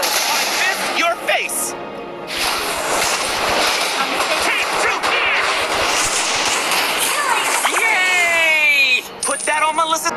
I miss your face. Take two. Yay! Put that on Melissa.